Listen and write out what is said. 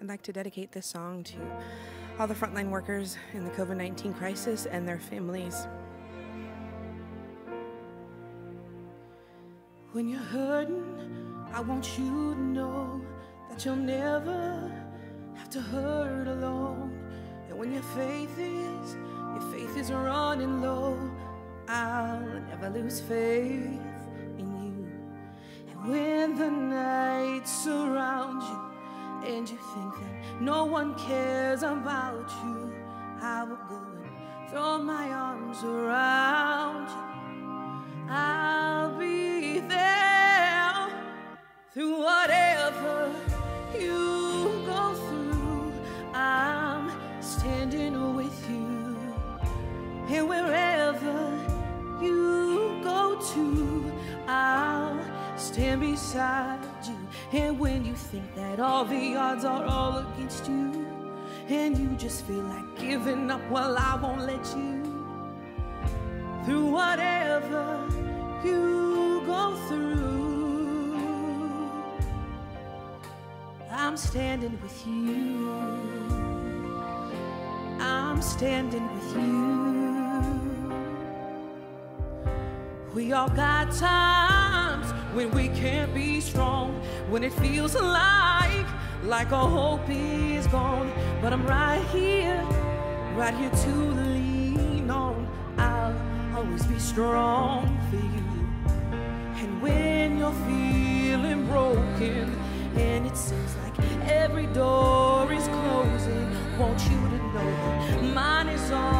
I'd like to dedicate this song to all the frontline workers in the COVID 19 crisis and their families. When you're hurting, I want you to know that you'll never have to hurt alone. And when your faith is, your faith is running low, I'll never lose faith and you think that no one cares about you, I will go and throw my arms around you. I'll be there through whatever you go through. I'm standing with you, and wherever you go to, I'll stand beside you. And when you think that all the odds are all against you, and you just feel like giving up, well, I won't let you. Through whatever you go through, I'm standing with you. I'm standing with you. We all got times when we can't be strong, when it feels like, like all hope is gone. But I'm right here, right here to lean on. I'll always be strong for you. And when you're feeling broken, and it seems like every door is closing, want you to know that mine is all.